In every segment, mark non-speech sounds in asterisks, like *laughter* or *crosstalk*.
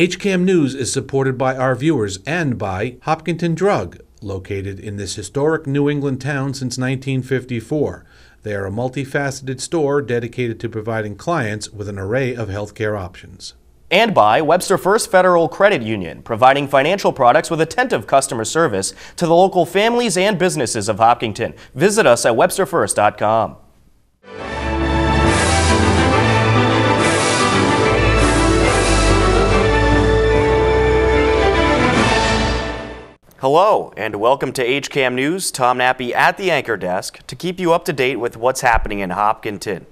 HCAM News is supported by our viewers and by Hopkinton Drug, located in this historic New England town since 1954. They are a multifaceted store dedicated to providing clients with an array of healthcare options. And by Webster First Federal Credit Union, providing financial products with attentive customer service to the local families and businesses of Hopkinton. Visit us at websterfirst.com. Hello, and welcome to HCAM News. Tom Nappy at the anchor desk to keep you up to date with what's happening in Hopkinton.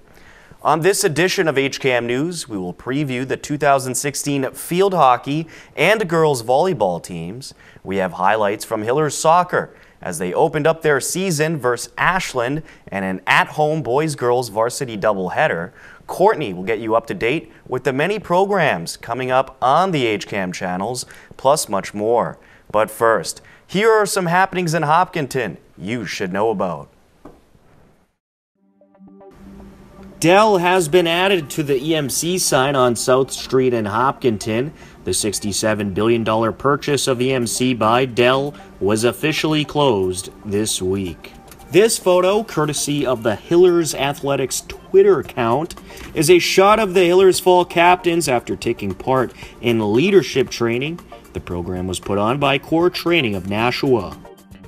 On this edition of HCAM News, we will preview the 2016 field hockey and girls volleyball teams. We have highlights from Hillers soccer as they opened up their season versus Ashland and an at-home boys-girls varsity doubleheader. Courtney will get you up to date with the many programs coming up on the HCAM channels, plus much more. But first, here are some happenings in Hopkinton you should know about. Dell has been added to the EMC sign on South Street in Hopkinton. The $67 billion purchase of EMC by Dell was officially closed this week. This photo, courtesy of the Hillers Athletics Twitter account, is a shot of the Hillers Fall captains after taking part in leadership training the program was put on by Core Training of Nashua.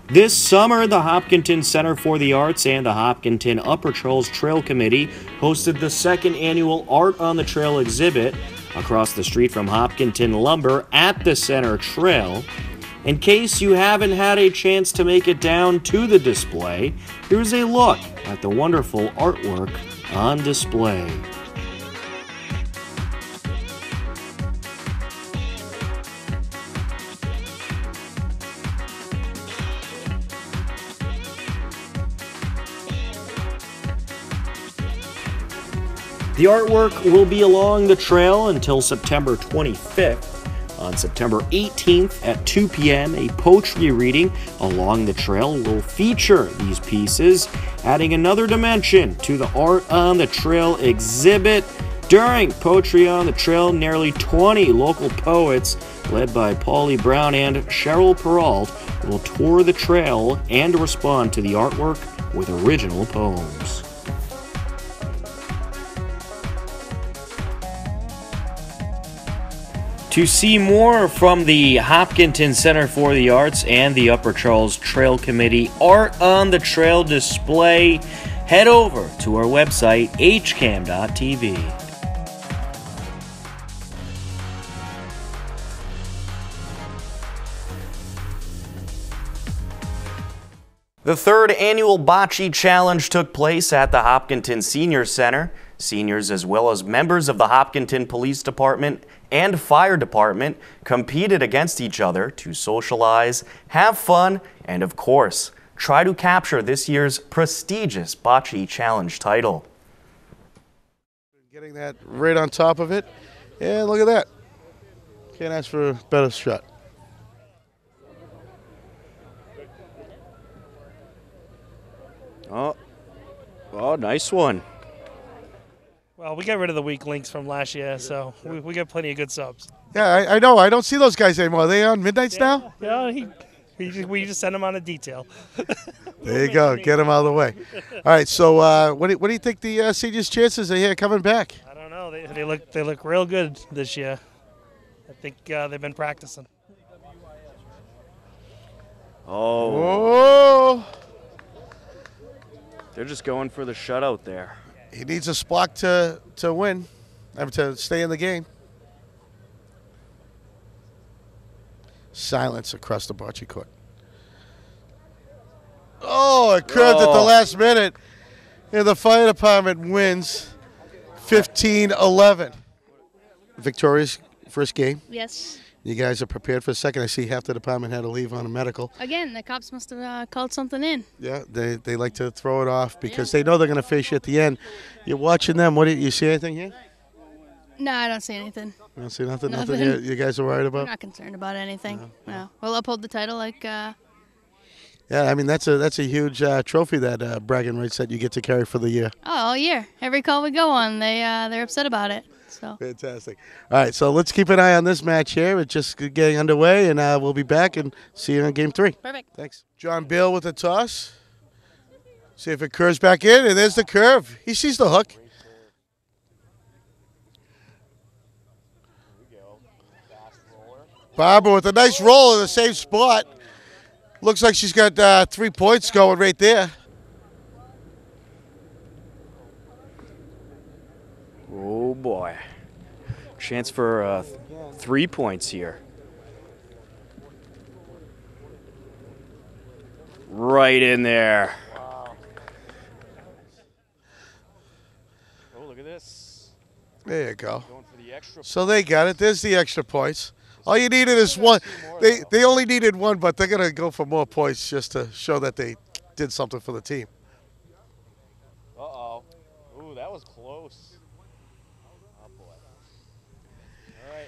This summer, the Hopkinton Center for the Arts and the Hopkinton Upper Charles Trail Committee hosted the second annual Art on the Trail exhibit across the street from Hopkinton Lumber at the Center Trail. In case you haven't had a chance to make it down to the display, here's a look at the wonderful artwork on display. The artwork will be along the trail until September 25th. On September 18th at 2 p.m., a poetry reading along the trail will feature these pieces, adding another dimension to the Art on the Trail exhibit. During Poetry on the Trail, nearly 20 local poets, led by Paulie Brown and Cheryl Peralt, will tour the trail and respond to the artwork with original poems. To see more from the Hopkinton Center for the Arts and the Upper Charles Trail Committee Art on the Trail display, head over to our website, hcam.tv. The third annual Bocce Challenge took place at the Hopkinton Senior Center. Seniors, as well as members of the Hopkinton Police Department and Fire Department, competed against each other to socialize, have fun, and of course, try to capture this year's prestigious Bocce Challenge title. Getting that right on top of it. Yeah, look at that. Can't ask for a better shot. Oh, oh, nice one. Well, we got rid of the weak links from last year, so we, we got plenty of good subs. Yeah, I, I know. I don't see those guys anymore. Are they on midnights now? Yeah, he, he just, we just send him on a detail. *laughs* There you go. Get them out of the way. All right. So, uh, what, do, what do you think the uh, seniors' chances are here coming back? I don't know. They, they look they look real good this year. I think uh, they've been practicing. Oh, Oh, they're just going for the shutout there. He needs a spot to to win, I mean, to stay in the game. Silence across the bocce court. Oh, it curved at the Oh. last minute, and the fire department wins 15-11. Victoria's first game. Yes. You guys are prepared for a second. I see half the department had to leave on a medical. Again, the cops must have uh, called something in. Yeah, they, they like to throw it off because they know they're going to face you at the end. You're watching them. What do you, you see anything here? No, I don't see anything. You don't see nothing. Nothing. Nothing. You, you guys are worried I'm about? not concerned about anything. No. We'll uphold the title like. Uh, Yeah, I mean that's a that's a huge uh, trophy that uh, bragging rights that you get to carry for the year. oh, all year. Every call we go on, they uh, they're upset about it. So Fantastic. All right, so let's keep an eye on this match here. It's just getting underway, and uh, we'll be back and see you in game three. perfect. Thanks. John Bill with the toss. See if it curves back in, and there's the curve. He sees the hook. Barbara with a nice roll in the same spot. Looks like she's got uh, three points going right there. Oh boy. Chance for uh, three points here. Right in there. Oh, look at this. There you go. Going for the extra. So they got it. There's the extra points. All you needed is one. They they only needed one, but they're gonna go for more points just to show that they did something for the team. Uh oh. Ooh, that was close. Oh boy.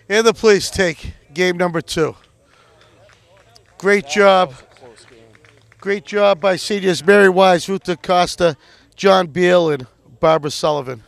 And the police take game number two. Great job. Great job by seniors Mary Wise, Ruth DaCosta, John Beal, and Barbara Sullivan.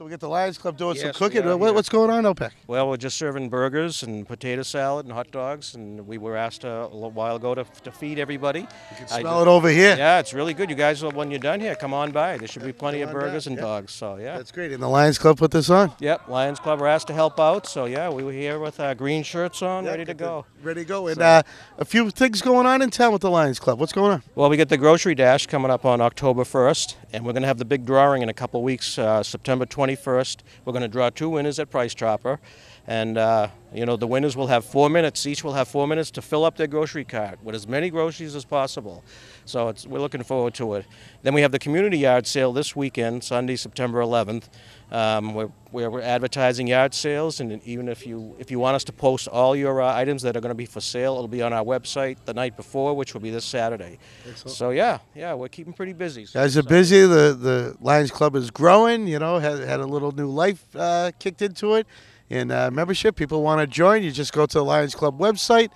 So we get the Lions Club doing some Yes, we cooking. What- what's going on, OPEC? Well, we're just serving burgers and potato salad and hot dogs, and we were asked uh, a little while ago to, to feed everybody. I Smell it over here. Yeah, it's really good. You guys, uh, when you're done here, come on by. There should be plenty of down, burgers and yeah. dogs. So yeah. That's great. And the Lions Club put this on. Yep, Lions Club were asked to help out, so yeah, we were here with our green shirts on, ready to go. Ready to go. And uh, a few things going on in town with the Lions Club. What's going on? Well, we get the grocery dash coming up on October 1st, and we're going to have the big drawing in a couple weeks, uh, September 21st. We're going to draw two winners at Price Chopper, and uh, you know the winners will have four minutes. Each will have four minutes to fill up their grocery cart with as many groceries as possible. So it's, we're looking forward to it. Then we have the community yard sale this weekend, Sunday, September 11th. Um, we're, we're we're advertising yard sales, and even if you if you want us to post all your uh, items that are going to be for sale, it'll be on our website the night before, which will be this Saturday. So yeah, yeah, we're keeping pretty busy. Guys are busy. The the Lions Club is growing. You know, had had a little new life uh, kicked into it. And uh, membership, people want to join. You just go to the Lions Club website.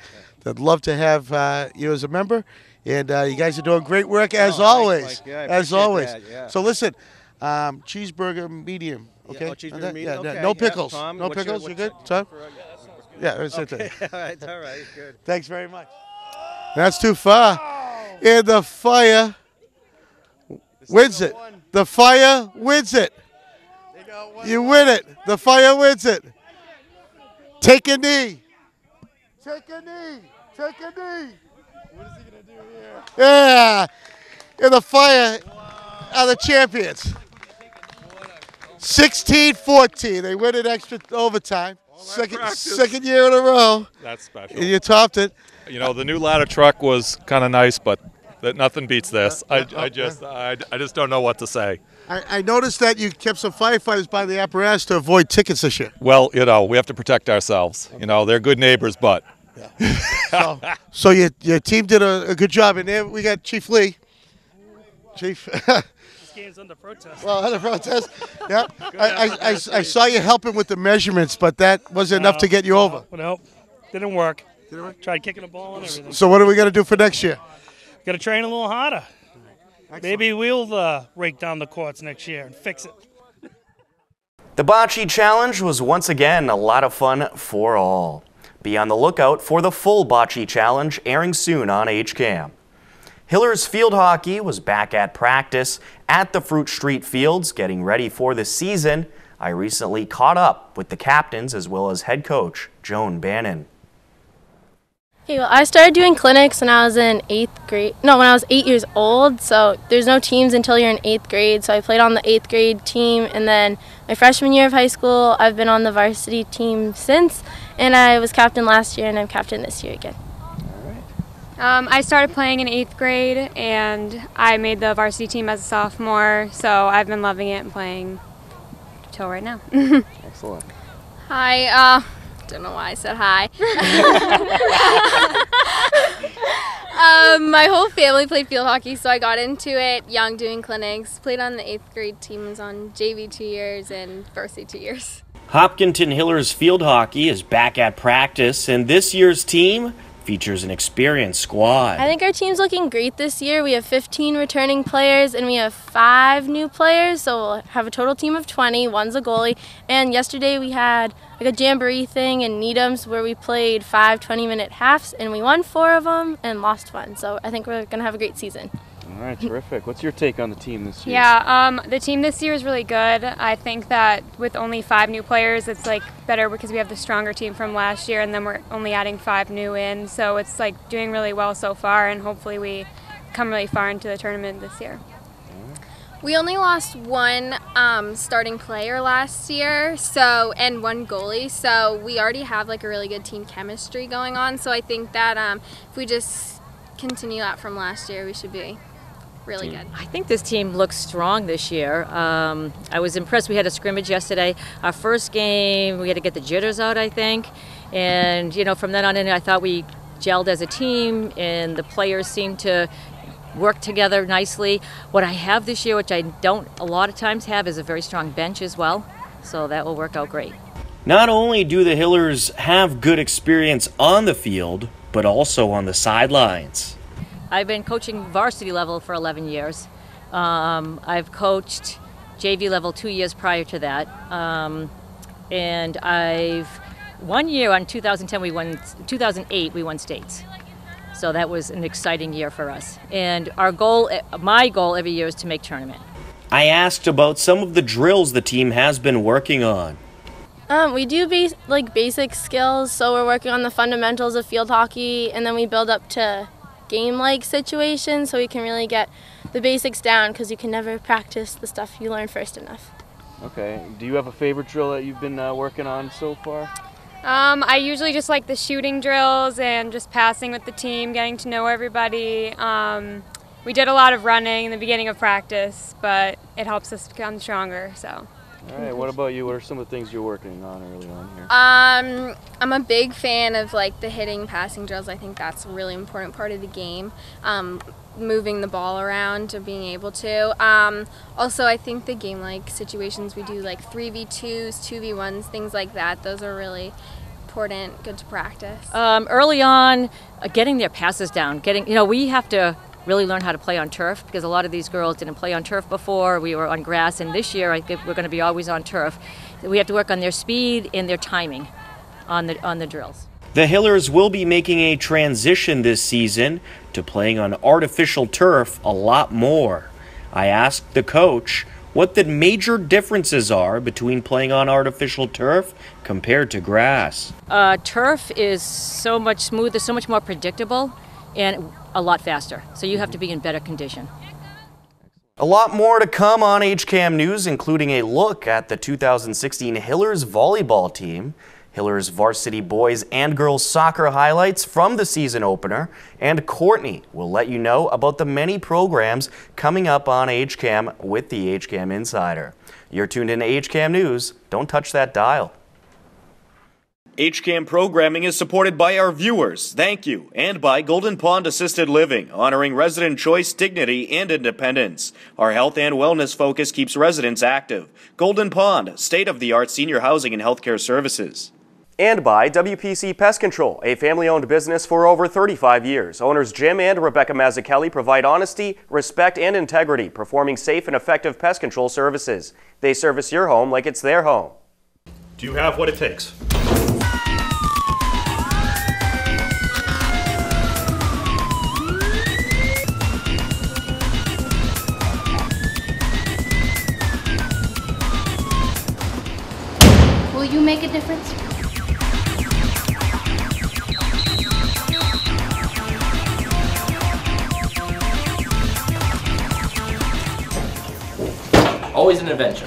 They'd love to have uh, you as a member. And uh, you guys are doing great work as Oh, always. thanks, Yeah, as always. that, yeah. So listen, um, cheeseburger medium. Okay. oh, cheeseburger that? medium? Yeah, yeah, Okay, No yeah. pickles. Tom, no what's your- pickles. you what's good, your- Tom? Yeah, that's it. Okay, *laughs* all right, all right, good. Thanks very much. That's too far. And the fire wins it. The fire wins it. You win it. The fire wins it. Take a knee. Take a knee. Take a knee. What is he going to do here? Yeah. And the fire are the champions. 16-14. They win it extra overtime. Second, practice. second year in a row. That's special. And you topped it. You know, the new ladder truck was kind of nice, but that nothing beats this. I, uh, uh, I just I, I just don't know what to say. I, I noticed that you kept some firefighters by the apparatus to avoid tickets this year. Well, you know, we have to protect ourselves. You know, they're good neighbors, but So, so your, your team did a, a good job. And there we got Chief Lee. Chief. *laughs* This game's under protest. well, under protest. *laughs* Yeah. I, I, I, I saw you helping with the measurements, but that wasn't enough to get you over. Well, nope, didn't work. Tried kicking the ball and everything. So what are we going to do for next year? Got to train a little harder. Maybe we'll uh, rake down the courts next year and fix it. The Bocce Challenge was once again a lot of fun for all. Be on the lookout for the full Bocce Challenge airing soon on HCAM. Hiller's field hockey was back at practice at the Fruit Street Fields, getting ready for the season. I recently caught up with the captains as well as head coach Joan Bannon. Okay, well, I started doing clinics when I was in eighth grade. No, when I was eight years old. So there's no teams until you're in eighth grade. So I played on the eighth grade team, and then my freshman year of high school, I've been on the varsity team since, and I was captain last year, and I'm captain this year again. Um, I started playing in eighth grade and I made the varsity team as a sophomore, so I've been loving it and playing till right now. *laughs* Excellent. Hi, uh, don't know why I said hi. *laughs* *laughs* um, my whole family played field hockey, so I got into it young doing clinics. Played on the eighth grade teams on JV two years and varsity two years. Hopkinton Hillers field hockey is back at practice, and this year's team features an experienced squad. I think our team's looking great this year. We have 15 returning players and we have five new players, so we'll have a total team of 20. One's a goalie. And yesterday we had like a jamboree thing in Needham's where we played five 20 minute halves and we won four of them and lost one. So I think we're going to have a great season. All right, terrific. What's your take on the team this year? Yeah, um, the team this year is really good. I think that with only five new players, it's like better because we have the stronger team from last year, and then we're only adding five new in. So it's like doing really well so far, and hopefully we come really far into the tournament this year. We only lost one um, starting player last year, so and one goalie. So we already have like a really good team chemistry going on. So I think that um, if we just continue that from last year, we should be really good. I think this team looks strong this year. Um, I was impressed. We had a scrimmage yesterday. Our first game, we had to get the jitters out, I think. And, you know, from then on in, I thought we gelled as a team, and the players seemed to work together nicely. What I have this year, which I don't a lot of times have, is a very strong bench as well. So that will work out great. Not only do the Hillers have good experience on the field, but also on the sidelines. I've been coaching varsity level for 11 years. Um, I've coached JV level two years prior to that. Um, and I've, one year on 2010, we won, 2008, we won states. So that was an exciting year for us. And our goal, my goal every year is to make tournament. I asked about some of the drills the team has been working on. Um, we do base, like basic skills, so we're working on the fundamentals of field hockey, and then we build up to game-like situation so we can really get the basics down because you can never practice the stuff you learn first enough. Okay. Do you have a favorite drill that you've been uh, working on so far? Um, I usually just like the shooting drills and just passing with the team, getting to know everybody. Um, we did a lot of running in the beginning of practice, but it helps us become stronger. So. All right. What about you? What are some of the things you're working on early on here? Um, I'm a big fan of like the hitting, passing drills. I think that's a really important part of the game. Um, moving the ball around or being able to. Um, also, I think the game-like situations we do, like 3v2s, 2v1s, things like that. Those are really important, good to practice. Um, early on, uh, getting their passes down, getting you know we have to really learn how to play on turf because a lot of these girls didn't play on turf before. We were on grass, and this year I think we're going to be always on turf. We have to work on their speed and their timing on the on the drills. The Hillers will be making a transition this season to playing on artificial turf a lot more. I asked the coach what the major differences are between playing on artificial turf compared to grass. Uh, turf is so much smoother, so much more predictable, and a lot faster. So you have to be in better condition. A lot more to come on HCAM News, including a look at the 2016 Hillers volleyball team, Hillers varsity boys and girls soccer highlights from the season opener, and Courtney will let you know about the many programs coming up on HCAM with the HCAM Insider. You're tuned in to HCAM News. Don't touch that dial. HCAM programming is supported by our viewers, thank you, and by Golden Pond Assisted Living, honoring resident choice, dignity, and independence. Our health and wellness focus keeps residents active. Golden Pond, state of the art senior housing and healthcare services. And by WPC Pest Control, a family owned business for over 35 years. Owners Jim and Rebecca Mazzucchelli provide honesty, respect, and integrity, performing safe and effective pest control services. They service your home like it's their home. Do you have what it takes? Difference? Always an adventure.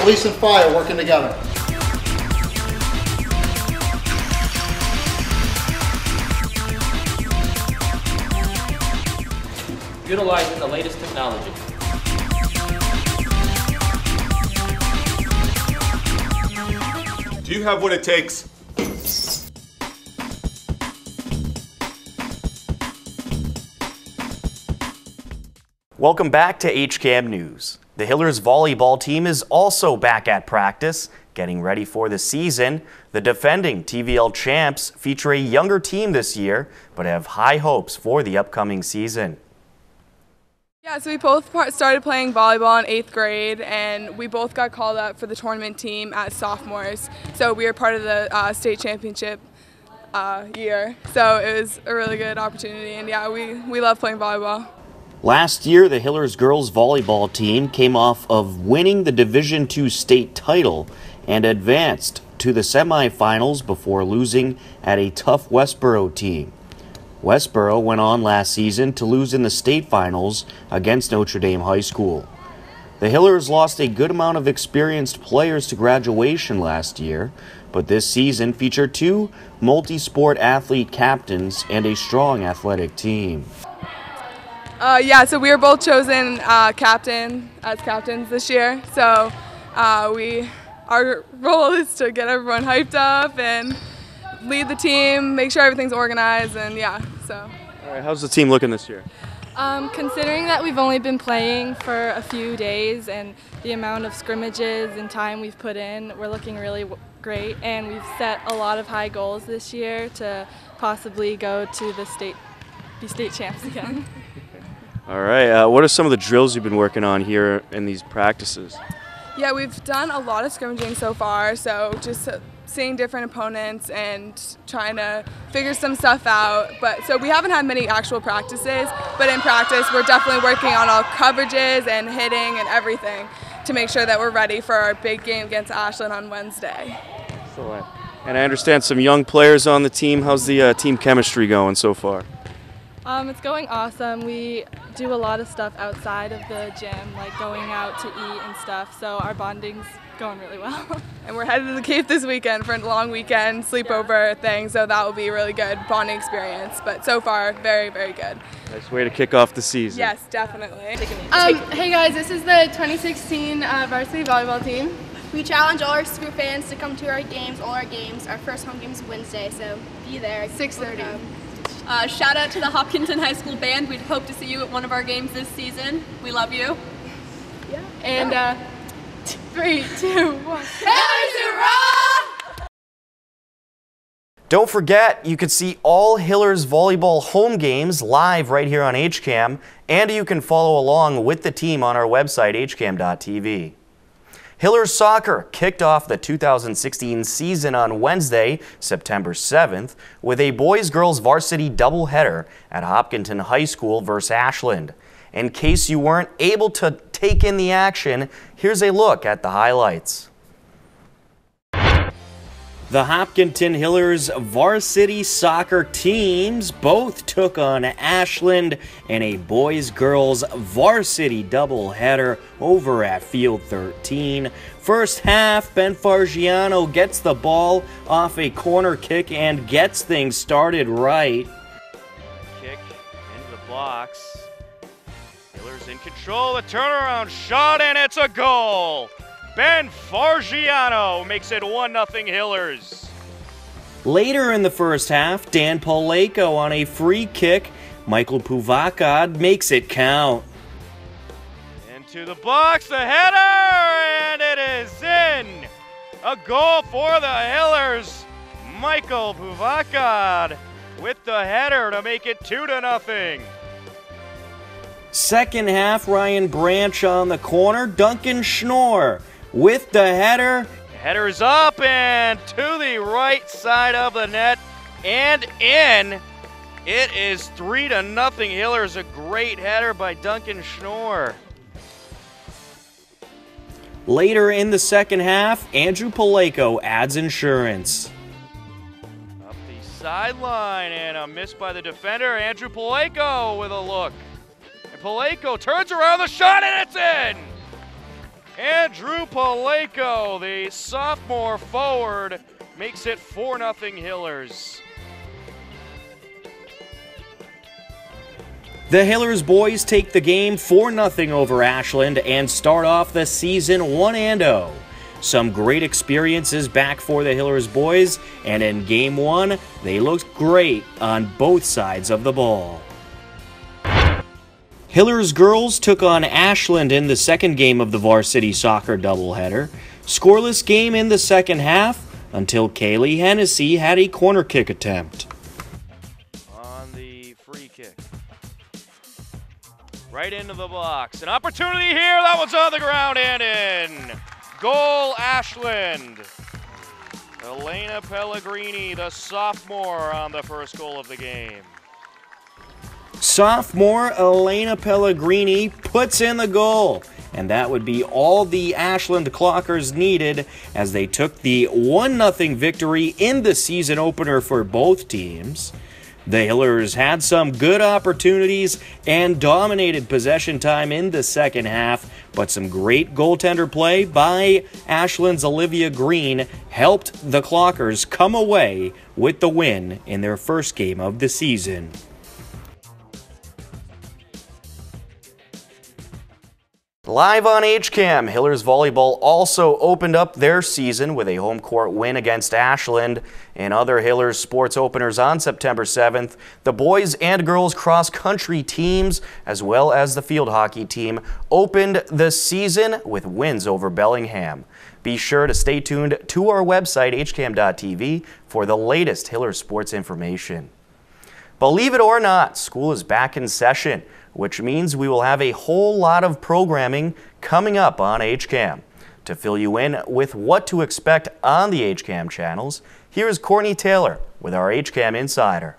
Police and fire working together. Utilizing the latest technology. Do you have what it takes? Welcome back to HCAM News. The Hillers volleyball team is also back at practice, getting ready for the season. The defending TVL champs feature a younger team this year, but have high hopes for the upcoming season. Yeah, so we both started playing volleyball in eighth grade, and we both got called up for the tournament team as sophomores. So we were part of the uh, state championship uh, year. So it was a really good opportunity, and yeah, we, we love playing volleyball. Last year, the Hillers girls volleyball team came off of winning the Division II state title and advanced to the semifinals before losing at a tough Westboro team. Westboro went on last season to lose in the state finals against Notre Dame High School. The Hillers lost a good amount of experienced players to graduation last year, but this season featured two multi sport athlete captains and a strong athletic team. Uh, yeah, so we were both chosen uh, captain as captains this year. So uh, we, our role is to get everyone hyped up and lead the team, make sure everything's organized, and yeah. So. All right, how's the team looking this year? Um, considering that we've only been playing for a few days and the amount of scrimmages and time we've put in, we're looking really great, and we've set a lot of high goals this year to possibly go to the state, be state champs *laughs* again. All right. Uh, what are some of the drills you've been working on here in these practices? Yeah, we've done a lot of scrimmaging so far, so just seeing different opponents and trying to figure some stuff out. But so we haven't had many actual practices, but in practice we're definitely working on all coverages and hitting and everything to make sure that we're ready for our big game against Ashland on Wednesday. Excellent. And I understand some young players on the team. How's the uh, team chemistry going so far? Um, it's going awesome. We do a lot of stuff outside of the gym, like going out to eat and stuff, so our bonding's going really well. *laughs* and we're headed to the Cape this weekend for a long weekend sleepover yeah. thing, so that will be a really good bonding experience. But so far, very, very good. Nice way to kick off the season. Yes, definitely. Um, hey guys, this is the 2016 uh, varsity volleyball team. We challenge all our super fans to come to our games, all our games. Our first home game is Wednesday, so be there. 6.30. Uh, shout out to the Hopkinton High School Band. We'd hope to see you at one of our games this season. We love you. Yeah. And uh, three, two, one. Don't forget, you can see all Hillers volleyball home games live right here on HCAM, and you can follow along with the team on our website, hcam.tv. Hillers Soccer kicked off the 2016 season on Wednesday, September 7th, with a boys-girls varsity doubleheader at Hopkinton High School versus Ashland. In case you weren't able to take in the action, here's a look at the highlights. The Hopkinton Hillers varsity soccer teams both took on Ashland in a boys girls varsity doubleheader over at Field 13. First half, Ben Fargiano gets the ball off a corner kick and gets things started right. Kick into the box. Hillers in control, a turnaround shot, and it's a goal! Ben Fargiano makes it 1 0 Hillers. Later in the first half, Dan Poleko on a free kick. Michael Puvakad makes it count. Into the box, the header, and it is in. A goal for the Hillers. Michael Puvakad with the header to make it 2 to nothing. Second half, Ryan Branch on the corner. Duncan Schnorr with the header. Header's up and to the right side of the net and in. It is three to nothing. Hillers a great header by Duncan Schnorr. Later in the second half, Andrew Paleko adds insurance. Up the sideline and a miss by the defender. Andrew Paleko with a look. And Paleko turns around the shot and it's in. Andrew Paleko, the sophomore forward, makes it 4 0 Hillers. The Hillers boys take the game 4 0 over Ashland and start off the season 1 0. Some great experiences back for the Hillers boys, and in game 1, they looked great on both sides of the ball. Hillers girls took on Ashland in the second game of the varsity soccer doubleheader. Scoreless game in the second half until Kaylee Hennessy had a corner kick attempt. On the free kick. Right into the box. An opportunity here. That one's on the ground and in. Goal Ashland. Elena Pellegrini, the sophomore, on the first goal of the game. Sophomore Elena Pellegrini puts in the goal. And that would be all the Ashland Clockers needed as they took the 1 0 victory in the season opener for both teams. The Hillers had some good opportunities and dominated possession time in the second half, but some great goaltender play by Ashland's Olivia Green helped the Clockers come away with the win in their first game of the season. Live on HCAM, Hillers Volleyball also opened up their season with a home court win against Ashland. In other Hillers sports openers on September 7th, the boys and girls cross country teams, as well as the field hockey team, opened the season with wins over Bellingham. Be sure to stay tuned to our website, hcam.tv, for the latest Hillers sports information. Believe it or not, school is back in session which means we will have a whole lot of programming coming up on HCAM. To fill you in with what to expect on the HCAM channels, here's Courtney Taylor with our HCAM Insider.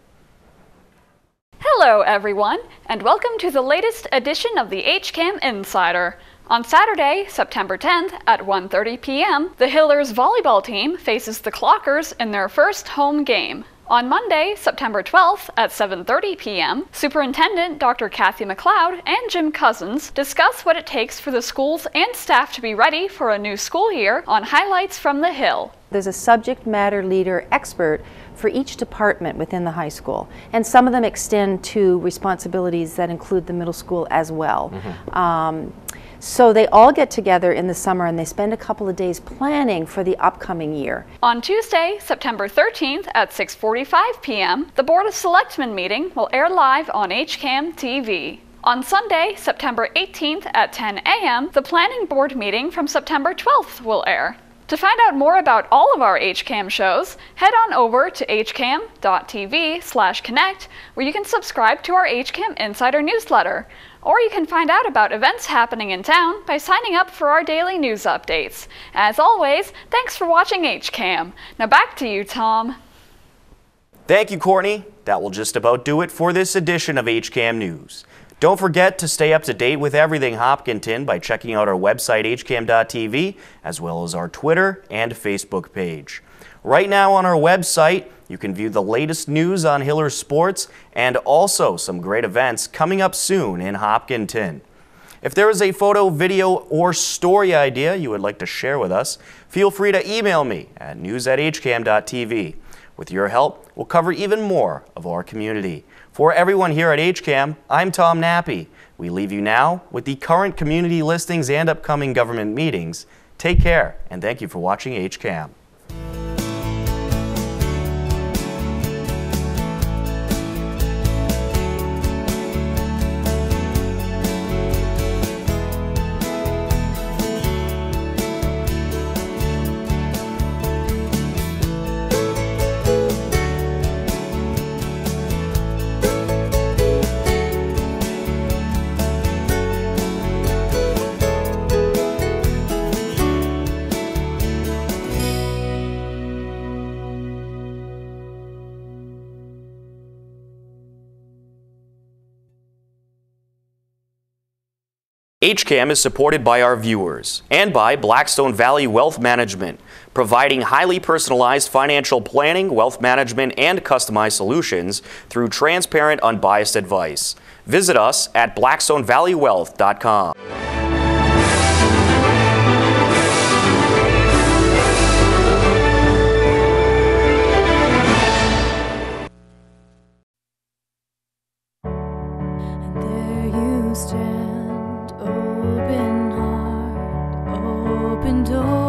Hello, everyone, and welcome to the latest edition of the HCAM Insider. On Saturday, September 10th at 1:30 p.m., the Hillers volleyball team faces the Clockers in their first home game. On Monday, September 12th at 7:30 p.m., Superintendent Dr. Cathy MacLeod and Jim Cousins discuss what it takes for the schools and staff to be ready for a new school year on highlights from the Hill. There's a subject matter leader expert for each department within the high school, and some of them extend to responsibilities that include the middle school as well. Mm-hmm. Um, so they all get together in the summer and they spend a couple of days planning for the upcoming year. On Tuesday, September 13th at 6:45 p.m., the Board of Selectmen meeting will air live on HCAM TV. On Sunday, September 18th at 10 a.m., the Planning Board meeting from September 12th will air. To find out more about all of our HCAM shows, head on over to hcam.tv slash connect, where you can subscribe to our HCAM Insider newsletter. Or you can find out about events happening in town by signing up for our daily news updates. As always, thanks for watching HCAM. Now back to you, Tom. Thank you, Courtney. That will just about do it for this edition of HCAM News. Don't forget to stay up to date with everything Hopkinton by checking out our website, hcam.tv, as well as our Twitter and Facebook page. Right now on our website, you can view the latest news on Hiller sports and also some great events coming up soon in Hopkinton. If there is a photo, video, or story idea you would like to share with us, feel free to email me at news at hcam.tv. With your help, we'll cover even more of our community. For everyone here at HCAM, I'm Tom Nappy. We leave you now with the current community listings and upcoming government meetings. Take care, and thank you for watching HCAM. HCAM is supported by our viewers and by Blackstone Valley Wealth Management, providing highly personalized financial planning, wealth management, and customized solutions through transparent, unbiased advice. Visit us at blackstonevalleywealth.com. 都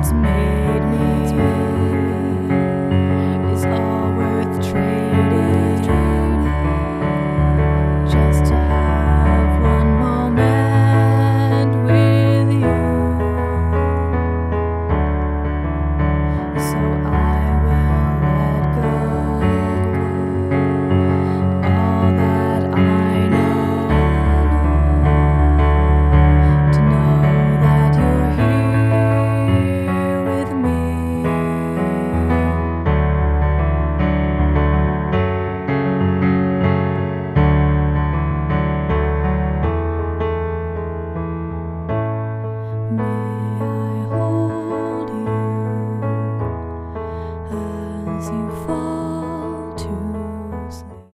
It's me.